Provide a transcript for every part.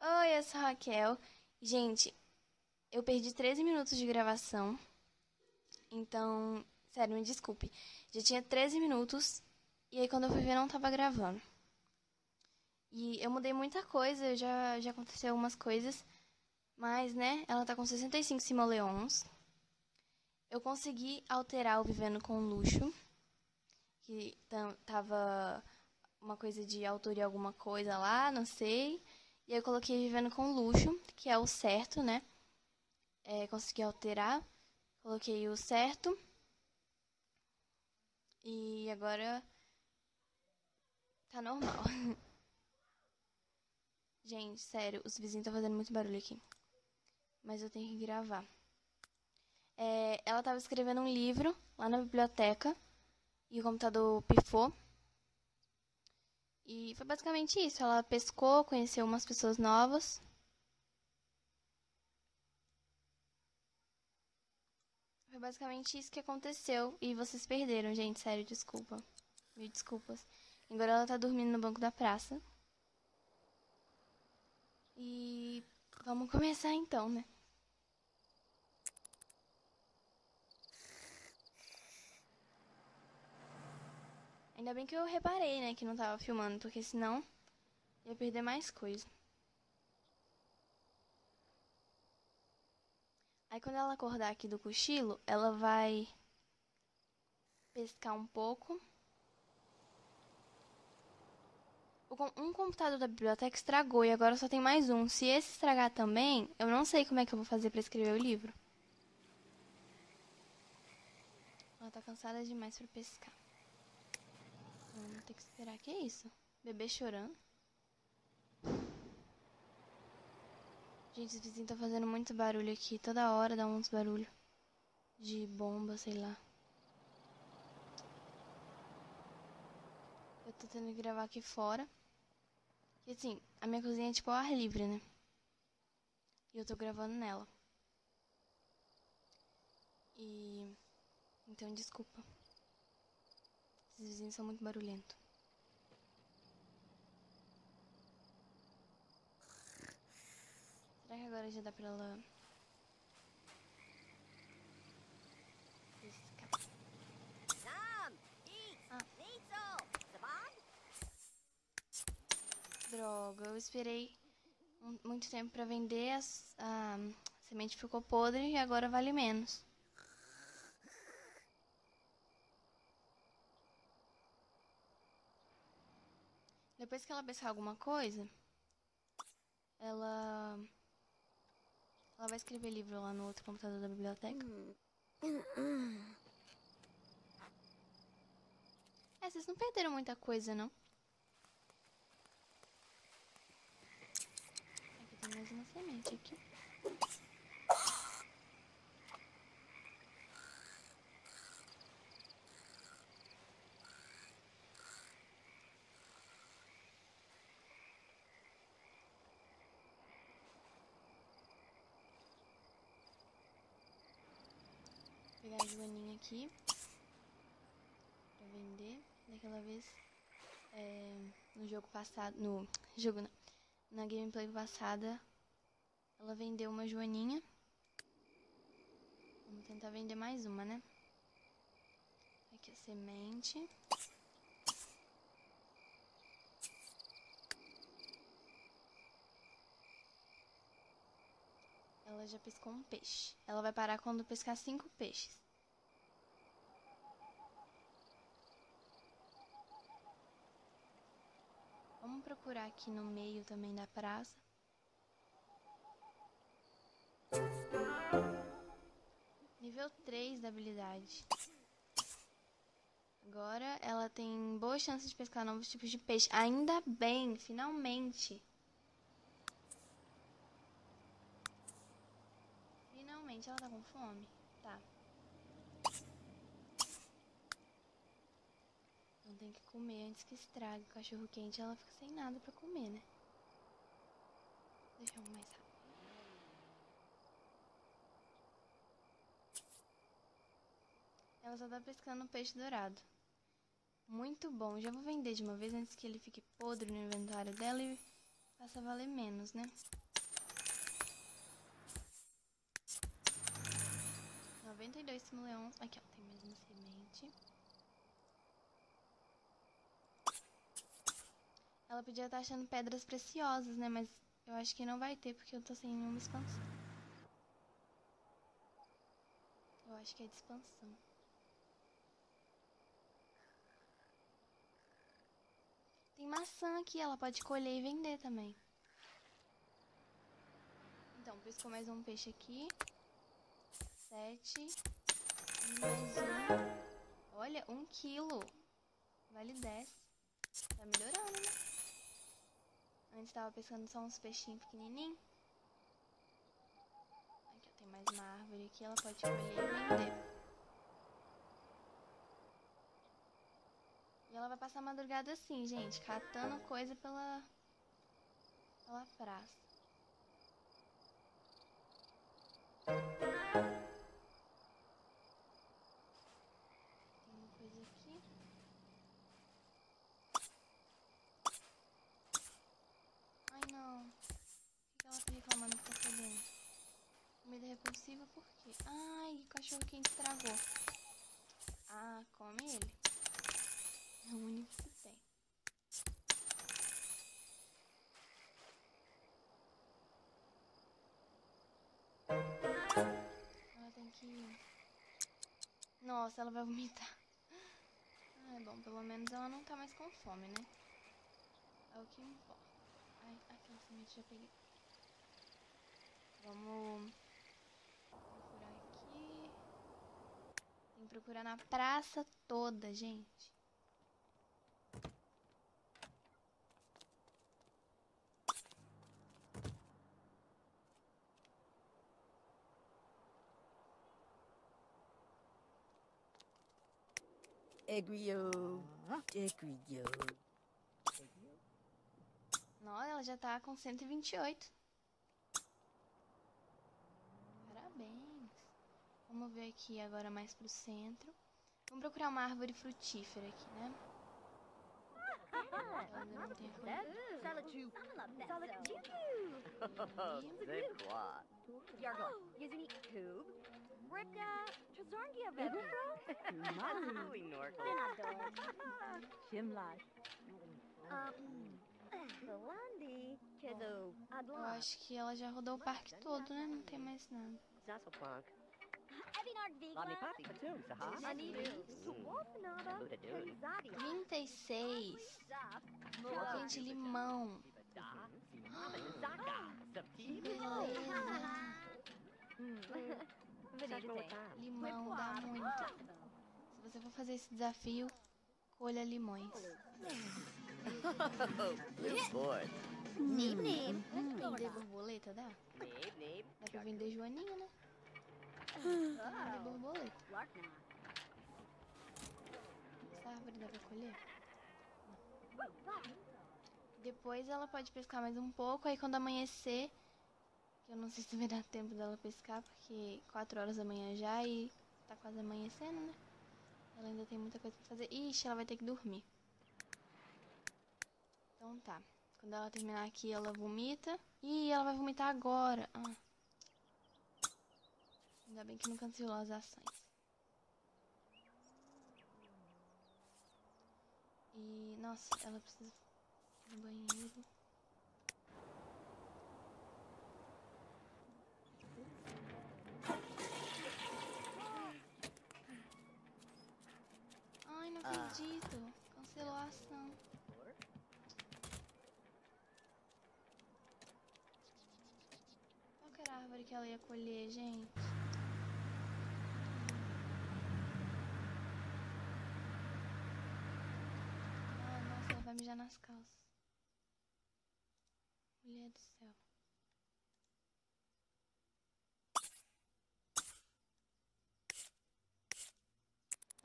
Oi, eu sou a Raquel. Gente, eu perdi 13 minutos de gravação. Então, sério, me desculpe. Já tinha 13 minutos e aí quando eu fui ver não tava gravando. E eu mudei muita coisa, já, já aconteceu algumas coisas. Mas, né, ela tá com 65 simoleons. Eu consegui alterar o Vivendo com Luxo. Que tava uma coisa de autoria alguma coisa lá, não sei. E eu coloquei Vivendo com Luxo, que é o certo, né? É, consegui alterar. Coloquei o certo. E agora tá normal. Gente, sério, os vizinhos estão fazendo muito barulho aqui. Mas eu tenho que gravar. É, ela estava escrevendo um livro lá na biblioteca e o computador pifou. E foi basicamente isso. Ela pescou, conheceu umas pessoas novas. Foi basicamente isso que aconteceu. E vocês perderam, gente. Sério, desculpa. Mil desculpas. Agora ela tá dormindo no banco da praça. E vamos começar então, né? Ainda bem que eu reparei, né, que não tava filmando, porque senão ia perder mais coisa. Aí quando ela acordar aqui do cochilo, ela vai pescar um pouco. Um computador da biblioteca estragou e agora só tem mais um. Se esse estragar também, eu não sei como é que eu vou fazer para escrever o livro. Ela tá cansada demais para pescar. Vamos ter que esperar. Que é isso? Bebê chorando. Gente, os vizinhos estão fazendo muito barulho aqui. Toda hora dá uns barulhos. De bomba, sei lá. Eu tô tendo que gravar aqui fora. E assim, a minha cozinha é tipo ao ar livre, né? E eu tô gravando nela. E. Então, desculpa. Esses vizinhos são muito barulhentos. Será que agora já dá pra ela. Ah. Droga, eu esperei muito tempo pra vender, as, a semente ficou podre e agora vale menos. Depois que ela pescar alguma coisa, ela. Ela vai escrever livro lá no outro computador da biblioteca. É, vocês não perderam muita coisa, não? Aqui tem mais uma semente aqui. Pegar a joaninha aqui pra vender. Daquela vez é, no jogo passado, no jogo não, na gameplay passada, ela vendeu uma joaninha. Vamos tentar vender mais uma, né? Aqui a semente. Ela já pescou um peixe. Ela vai parar quando pescar cinco peixes. Vamos procurar aqui no meio também da praça. Nível 3 da habilidade. Agora ela tem boa chance de pescar novos tipos de peixe. Ainda bem, finalmente. Ela tá com fome? Tá. Então tem que comer antes que estrague. O cachorro quente ela fica sem nada pra comer, né? Deixa eu mais rápido. Ela só tá pescando peixe dourado. Muito bom. Já vou vender de uma vez antes que ele fique podre no inventário dela e passa a valer menos, né? Noventa e dois simoleons. Aqui, ó, tem mais uma semente. Ela podia estar achando pedras preciosas, né? Mas eu acho que não vai ter, porque eu tô sem nenhuma expansão. Eu acho que é de expansão. Tem maçã aqui, ela pode colher e vender também. Então, pescou mais um peixe aqui. Sete. Mais um. Olha, um quilo. Vale dez. Tá melhorando, né? Antes tava pescando só uns peixinhos pequenininhos. Aqui, ó, tem mais uma árvore aqui, ela pode colher e vender. E ela vai passar a madrugada assim, gente, catando coisa pela, pela praça. Tem uma coisa aqui. Ai não. Por que ela tá reclamando que tá fedendo? Repulsiva por quê? Ai, cachorro quente estragou. Ah, come ele. É o único que tem. Ela tem que. Nossa, ela vai vomitar. Ah, bom, pelo menos ela não tá mais com fome, né? É o que importa. Ai, aquela semente já peguei. Vamos procurar aqui. Tem que procurar na praça toda, gente. Egrio. Egrio. Nossa, ela já tá com 128. Parabéns. Vamos ver aqui agora mais pro centro. Vamos procurar uma árvore frutífera aqui, né? Ela ainda não. Kedo. Eu acho que ela já rodou o parque todo, né? Não tem mais nada. Dune. Kazadi. 36. Zap. Gente, limão. Beleza. Limão dá muito. Se você for fazer esse desafio, colha limões. Boy. Neem neem. Vender borboleta dá? Dá pra vender joaninha, né? Vender borboleta. Essa árvore dá pra colher? Depois ela pode pescar mais um pouco, aí quando amanhecer, eu não sei se vai dar tempo dela pescar, porque 4 horas da manhã já e tá quase amanhecendo, né? Ela ainda tem muita coisa pra fazer. Ixi, ela vai ter que dormir. Então tá. Quando ela terminar aqui, ela vomita. Ih, ela vai vomitar agora. Ah. Ainda bem que não cancelou as ações. E, nossa, ela precisa no banheiro. Ai, não acredito. Cancelou a ação. Qual que era a árvore que ela ia colher, gente? Ah, nossa, ela vai mijar nas calças. Mulher do céu.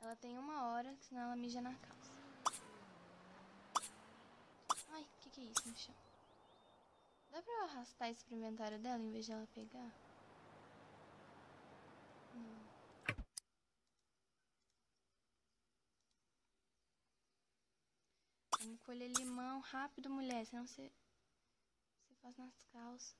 Ela tem uma hora, senão ela mija na calça. Ai, o que, que é isso no chão? Dá pra eu arrastar pro inventário dela em vez de ela pegar? Colher limão rápido, mulher, senão você Faz nas calças.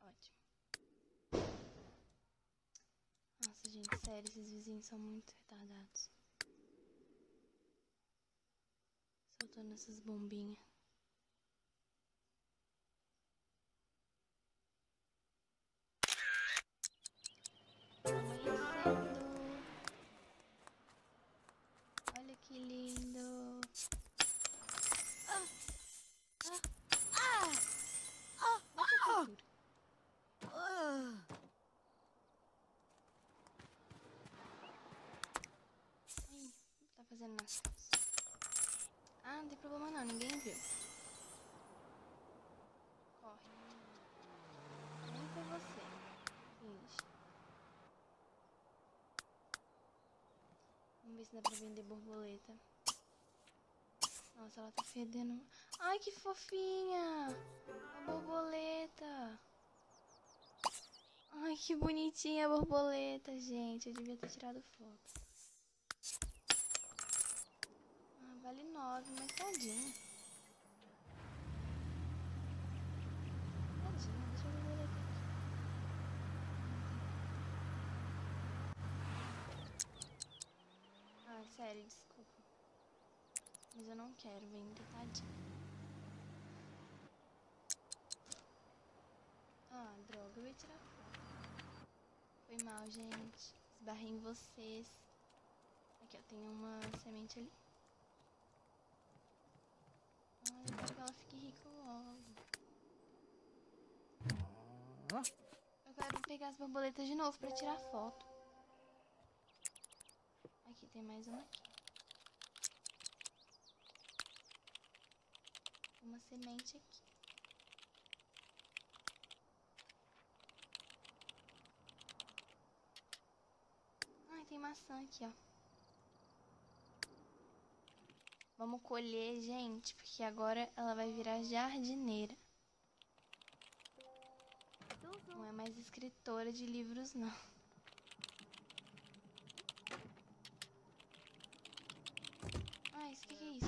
Ótimo. Nossa, gente, sério, esses vizinhos são muito retardados. Soltando essas bombinhas. Se dá pra vender borboleta. Nossa, ela tá fedendo. Ai, que fofinha! A borboleta. Ai, que bonitinha a borboleta, gente. Eu devia ter tirado foto. Ah, vale nove, mas tadinha. Tadinha, deixa eu ver ele aqui. Ah, sério, desculpa. Mas eu não quero vender, tadinha. Ah, droga, eu ia tirar foto. Foi mal, gente. Esbarrei em vocês. Aqui, ó, tem uma semente ali. Ah, eu quero que ela fique rica logo. Eu quero pegar as borboletas de novo pra tirar foto. Tem mais uma aqui. Uma semente aqui. Ai, tem maçã aqui, ó. Vamos colher, gente, porque agora ela vai virar jardineira. Não é mais escritora de livros, não. Ai, isso que, que é isso?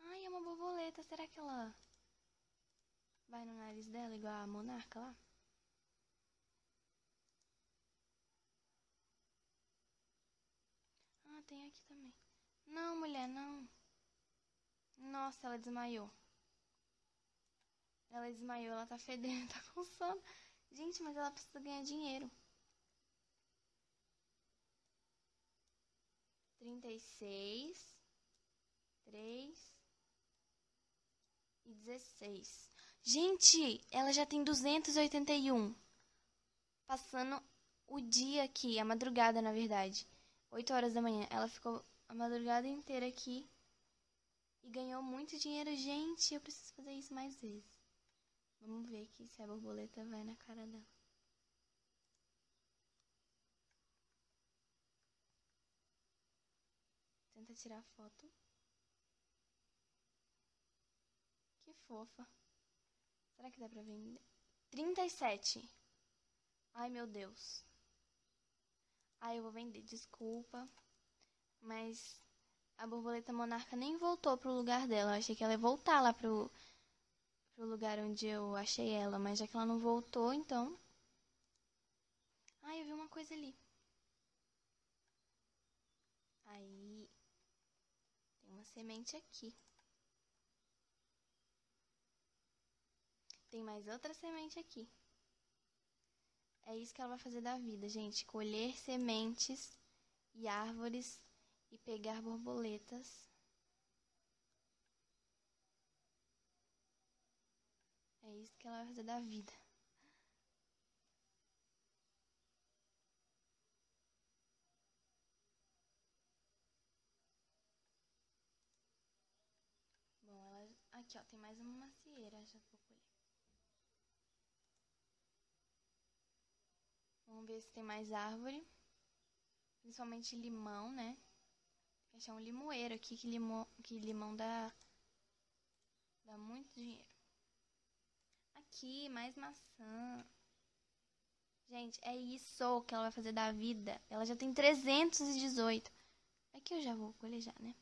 Ai, é Será que ela vai no nariz dela igual a monarca lá? Ah, tem aqui também. Não, mulher, não. Nossa, ela desmaiou. Ela desmaiou, ela tá fedendo, tá com sono. Gente, mas ela precisa ganhar dinheiro. 36, 3 e 16. Gente, ela já tem 281. Passando o dia aqui, a madrugada, na verdade. 8 horas da manhã. Ela ficou a madrugada inteira aqui e ganhou muito dinheiro. Gente, eu preciso fazer isso mais vezes. Vamos ver aqui se a borboleta vai na cara dela. Tenta tirar foto. Fofa. Será que dá pra vender? 37. Ai, meu Deus. Ai, eu vou vender, desculpa. Mas a borboleta monarca nem voltou pro lugar dela. Eu achei que ela ia voltar lá pro, pro lugar onde eu achei ela. Mas já que ela não voltou, então. Ai, eu vi uma coisa ali. Aí. Tem uma semente aqui. Tem mais outra semente aqui. É isso que ela vai fazer da vida, gente. Colher sementes e árvores e pegar borboletas. É isso que ela vai fazer da vida. Bom, ela. Aqui, ó, tem mais uma macieira. Já vou colher. Vamos ver se tem mais árvore. Principalmente limão, né? Tem que achar um limoeiro aqui, que limão, que limão dá, dá muito dinheiro. Aqui, mais maçã. Gente, é isso que ela vai fazer da vida. Ela já tem 318. Aqui eu já vou colejar, né?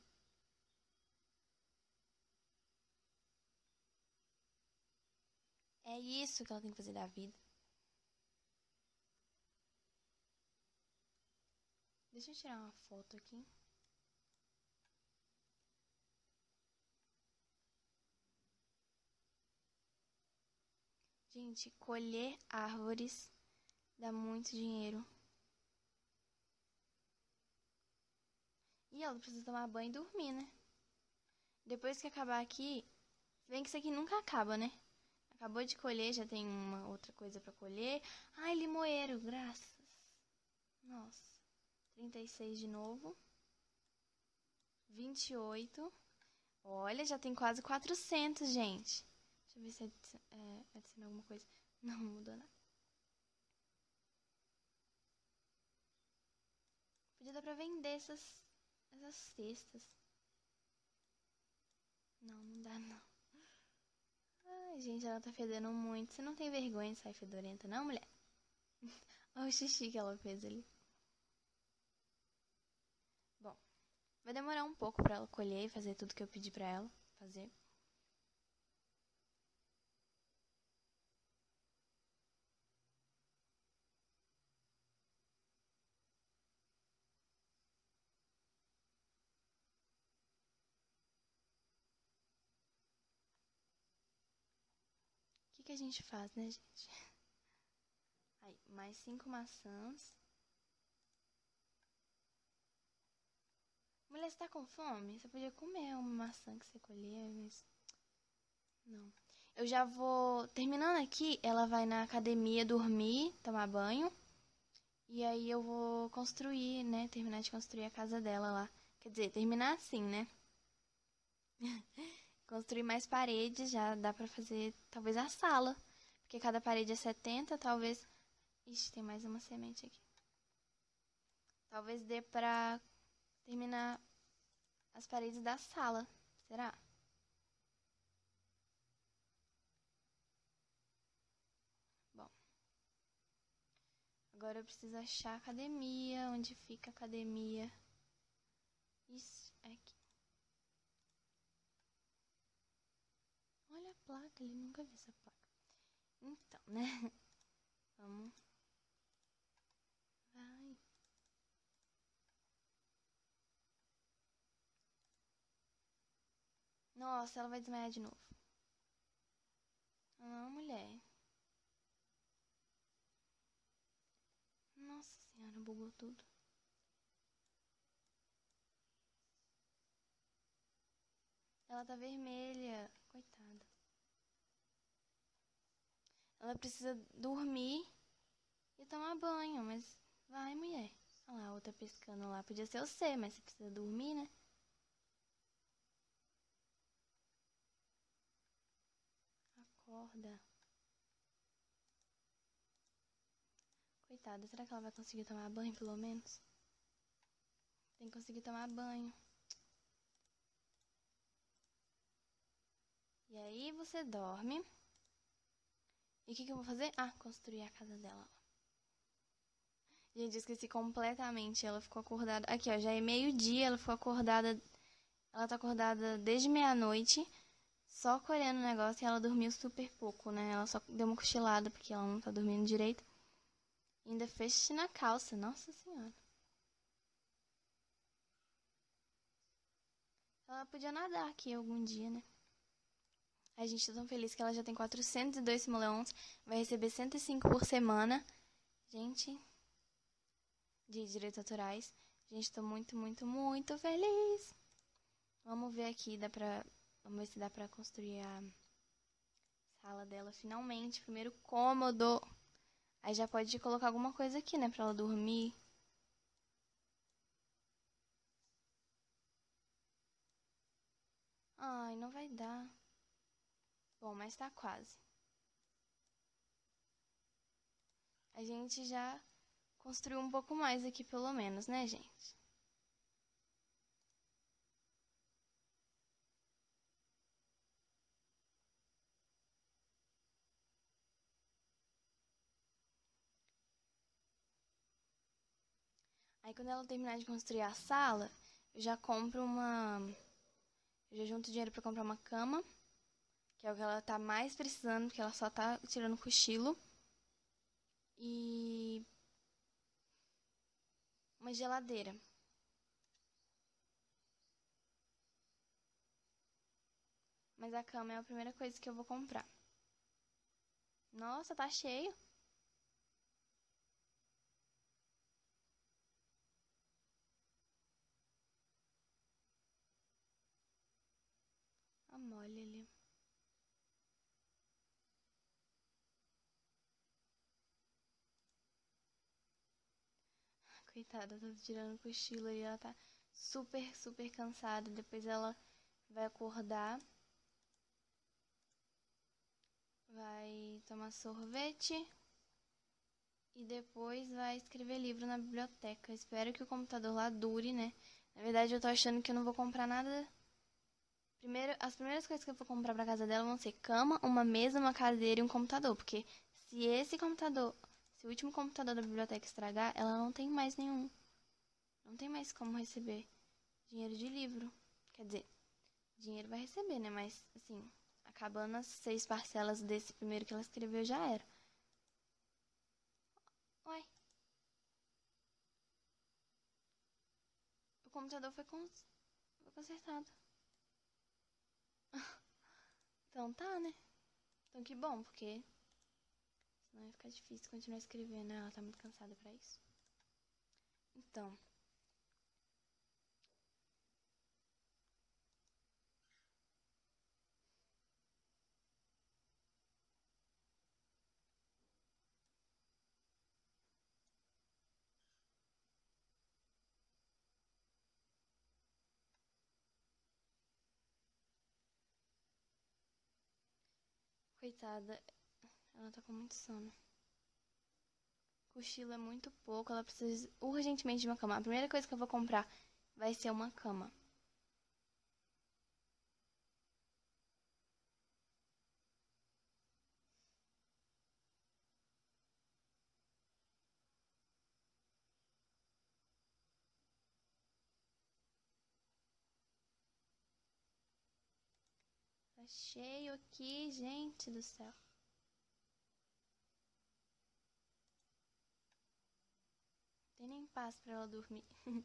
É isso que ela tem que fazer da vida. Deixa eu tirar uma foto aqui. Gente, colher árvores dá muito dinheiro. E ela precisa tomar banho e dormir, né? Depois que acabar aqui, bem que isso aqui nunca acaba, né? Acabou de colher, já tem uma outra coisa pra colher. Ai, limoeiro, graças. Nossa. 36 de novo. 28. Olha, já tem quase 400, gente. Deixa eu ver se adiciona, é, alguma coisa. Não, não mudou nada. Podia dar pra vender essas, essas cestas. Não, não dá não. Ai, gente, ela tá fedendo muito. Você não tem vergonha de sair fedorenta, não, mulher? Olha o xixi que ela fez ali. Bom, vai demorar um pouco pra ela colher e fazer tudo que eu pedi pra ela fazer. O que, que a gente faz, né, gente? Aí, mais cinco maçãs. Mulher, você tá com fome? Você podia comer uma maçã que você colheu, mas. Não. Eu já vou. Terminando aqui, ela vai na academia dormir, tomar banho. E aí eu vou construir, né? Terminar de construir a casa dela lá. Quer dizer, terminar assim, né? construir mais paredes, já dá pra fazer talvez a sala. Porque cada parede é 70, talvez. Ixi, tem mais uma semente aqui. Talvez dê pra terminar as paredes da sala. Será? Bom. Agora eu preciso achar a academia. Onde fica a academia? Isso, é aqui. Olha a placa, ele nunca viu essa placa. Então, né? Vamos. Vai. Nossa, ela vai desmaiar de novo. Não, mulher. Nossa senhora, bugou tudo. Ela tá vermelha. Coitada. Ela precisa dormir e tomar banho, mas vai, mulher. Olha lá, a outra piscando lá. Podia ser você, mas você precisa dormir, né? Acorda. Coitada, será que ela vai conseguir tomar banho pelo menos? Tem que conseguir tomar banho. E aí você dorme. E o que, que eu vou fazer? Ah, construir a casa dela. Gente, esqueci completamente. Ela ficou acordada. Aqui, ó, já é meio-dia. Ela ficou acordada. Ela tá acordada desde meia-noite. Só colhendo o negócio e ela dormiu super pouco, né? Ela só deu uma cochilada porque ela não tá dormindo direito. Ainda fez xixi na calça. Nossa senhora. Ela podia nadar aqui algum dia, né? A gente tá tão feliz que ela já tem 402 simoleons. Vai receber 105 por semana. Gente, de direitos autorais. Gente, tô muito, muito, muito feliz. Vamos ver aqui, dá pra... Vamos ver se dá pra construir a sala dela finalmente. Primeiro cômodo. Aí já pode colocar alguma coisa aqui, né? Pra ela dormir. Ai, não vai dar. Bom, mas tá quase. A gente já construiu um pouco mais aqui, pelo menos, né, gente? Aí quando ela terminar de construir a sala, eu já compro uma. Eu já junto dinheiro pra comprar uma cama, que é o que ela tá mais precisando, porque ela só tá tirando cochilo. E. Uma geladeira. Mas a cama é a primeira coisa que eu vou comprar. Nossa, tá cheio. Mole ali. Coitada, tá tirando cochilo e ela tá super, super cansada. Depois ela vai acordar. Vai tomar sorvete. E depois vai escrever livro na biblioteca. Espero que o computador lá dure, né? Na verdade, eu tô achando que eu não vou comprar nada. Primeiro, as primeiras coisas que eu vou comprar pra casa dela vão ser cama, uma mesa, uma cadeira e um computador. Porque se esse computador, se o último computador da biblioteca estragar, ela não tem mais nenhum. Não tem mais como receber dinheiro de livro. Quer dizer, dinheiro vai receber, né? Mas, assim, acabando as seis parcelas desse primeiro que ela escreveu, já era. Uai. O computador foi, cons... foi consertado. então tá, né? Então que bom, porque senão ia ficar difícil continuar escrevendo. né? Ela tá muito cansada pra isso. Então. Coitada, ela tá com muito sono. Cochilo é muito pouco, ela precisa urgentemente de uma cama. A primeira coisa que eu vou comprar vai ser uma cama. Cheio aqui, gente do céu. Tem nem paz pra ela dormir.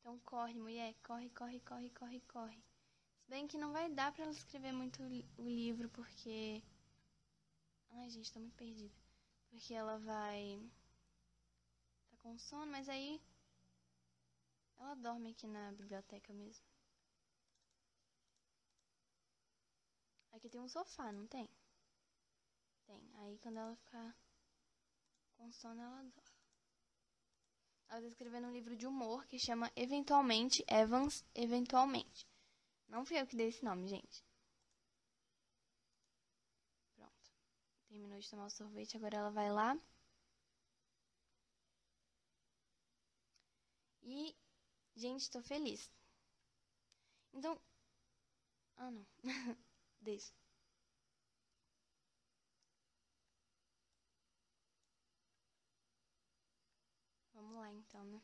então corre, mulher, corre, corre, corre, corre, corre. Se bem que não vai dar pra ela escrever muito o livro porque Ai, gente, tô muito perdida. Porque ela vai tá com sono, mas aí ela dorme aqui na biblioteca mesmo. Aqui tem um sofá, não tem? Tem. Aí quando ela ficar com sono, ela dorme. Ela tá escrevendo um livro de humor que chama Eventualmente Evans Eventualmente. Não fui eu que dei esse nome, gente. Pronto. Terminou de tomar o sorvete, agora ela vai lá. E Gente, tô feliz. Então. Ah, não. Deixa. Vamos lá, então, né?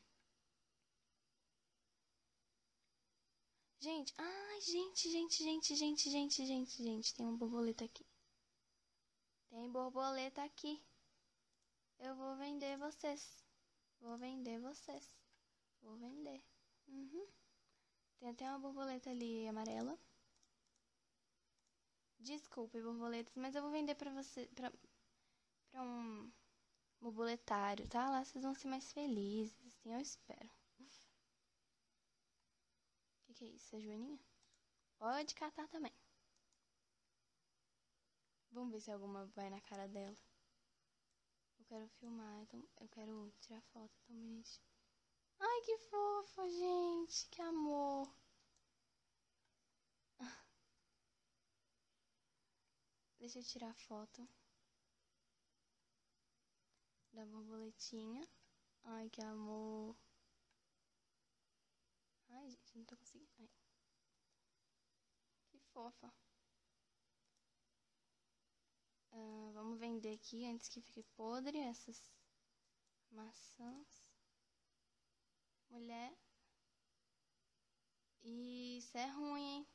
Gente, ai, gente, gente, gente, gente, gente, gente, gente, tem uma borboleta aqui. Tem borboleta aqui. Eu vou vender vocês. Vou vender vocês. Vou vender. Uhum. Tem até uma borboleta ali amarela. Desculpe, borboletas, mas eu vou vender pra você. pra, pra um borboletário, tá? Lá vocês vão ser mais felizes, assim, eu espero. O que, que é isso? É joaninha? Pode catar também. Vamos ver se alguma vai na cara dela. Eu quero filmar, então eu quero tirar foto, é tão bonitinho. Ai, que fofo, gente. Que amor. Deixa eu tirar a foto da borboletinha. Ai, que amor. Ai, gente, não tô conseguindo. Ai. Que fofa. Uh, vamos vender aqui antes que fique podre essas maçãs. Mulher. E isso é ruim, hein?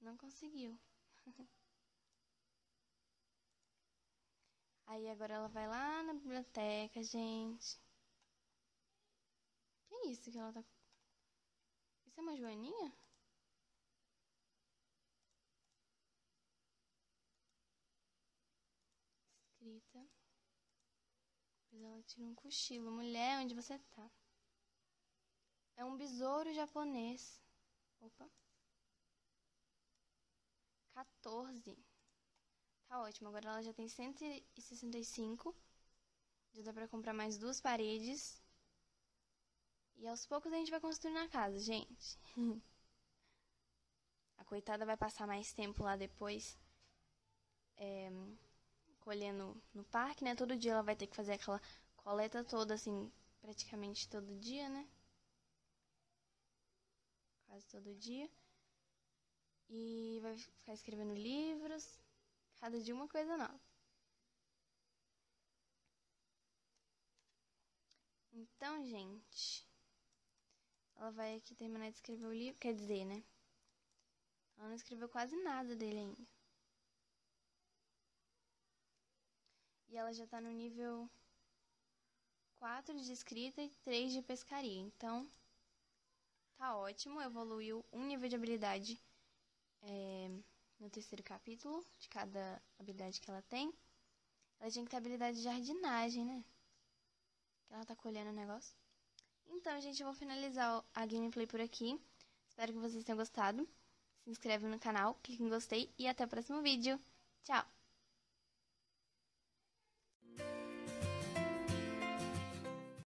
Não conseguiu. Aí agora ela vai lá na biblioteca, gente. Que isso que ela tá. Isso é uma joaninha? Escrita. Depois ela tira um cochilo. Mulher, onde você tá? É um besouro japonês. Opa. 14. Tá ótimo. Agora ela já tem 165. Já dá pra comprar mais duas paredes. E aos poucos a gente vai construindo a casa, gente. a coitada vai passar mais tempo lá depois. É, colhendo no parque, né? Todo dia ela vai ter que fazer aquela coleta toda, assim, praticamente todo dia, né? Quase todo dia. E vai ficar escrevendo livros, cada dia uma coisa nova. Então, gente, ela vai aqui terminar de escrever o livro, quer dizer, né? Ela não escreveu quase nada dele ainda. E ela já tá no nível 4 de escrita e 3 de pescaria. Então, tá ótimo. Evoluiu um nível de habilidade é, no terceiro capítulo, de cada habilidade que ela tem. Ela tinha que ter habilidade de jardinagem, né? Que ela tá colhendo o negócio. Então, gente, eu vou finalizar a gameplay por aqui. Espero que vocês tenham gostado. Se inscreve no canal, clique em gostei e até o próximo vídeo. Tchau!